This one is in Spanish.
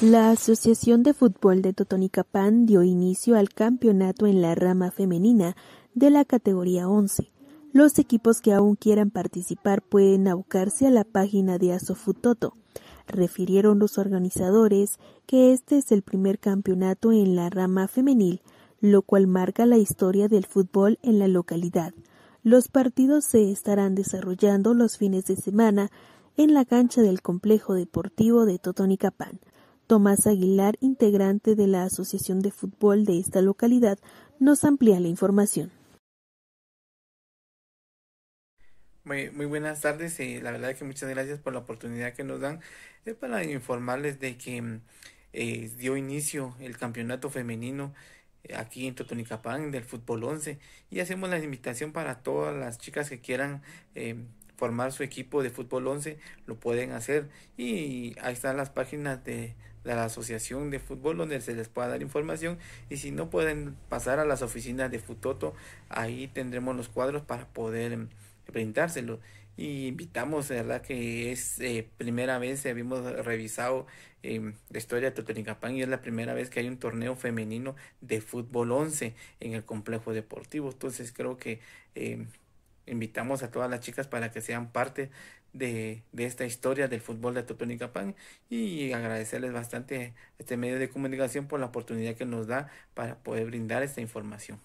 La Asociación de Fútbol de Totonicapán dio inicio al campeonato en la rama femenina de la categoría 11. Los equipos que aún quieran participar pueden abocarse a la página de Asofutoto. Refirieron los organizadores que este es el primer campeonato en la rama femenil, lo cual marca la historia del fútbol en la localidad. Los partidos se estarán desarrollando los fines de semana en la cancha del complejo deportivo de Totonicapán. Tomás Aguilar, integrante de la Asociación de Fútbol de esta localidad, nos amplía la información. Muy, muy buenas tardes y la verdad que muchas gracias por la oportunidad que nos dan. Es para informarles de que eh, dio inicio el campeonato femenino eh, aquí en Totonicapán del fútbol 11 y hacemos la invitación para todas las chicas que quieran eh, formar su equipo de fútbol 11 lo pueden hacer y ahí están las páginas de, de, la asociación de fútbol donde se les pueda dar información. Y si no pueden pasar a las oficinas de Futoto ahí tendremos los cuadros para poder em, brindárselo. Y invitamos, verdad que es eh, primera vez, habíamos revisado eh, la historia de Totonicapán y es la primera vez que hay un torneo femenino de fútbol 11 en el complejo deportivo, entonces creo que eh, invitamos a todas las chicas para que sean parte de, de esta historia del fútbol de Totonicapán y agradecerles bastante este medio de comunicación por la oportunidad que nos da para poder brindar esta información.